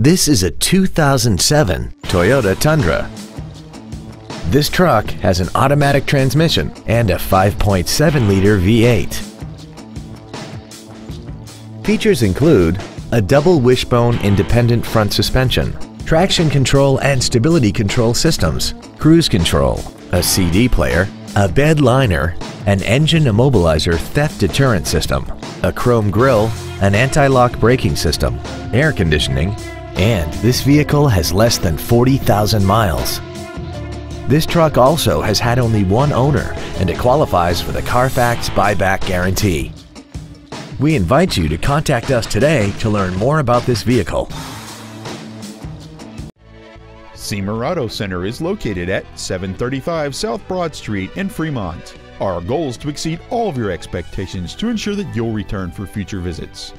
This is a 2007 Toyota Tundra. This truck has an automatic transmission and a 5.7-liter V8. Features include a double wishbone independent front suspension, traction control and stability control systems, cruise control, a CD player, a bed liner, an engine immobilizer theft deterrent system, a chrome grille, an anti-lock braking system, air conditioning, and this vehicle has less than 40,000 miles. This truck also has had only one owner and it qualifies for the Carfax buyback guarantee. We invite you to contact us today to learn more about this vehicle. Siemer Auto Center is located at 735 South Broad Street in Fremont. Our goal is to exceed all of your expectations to ensure that you'll return for future visits.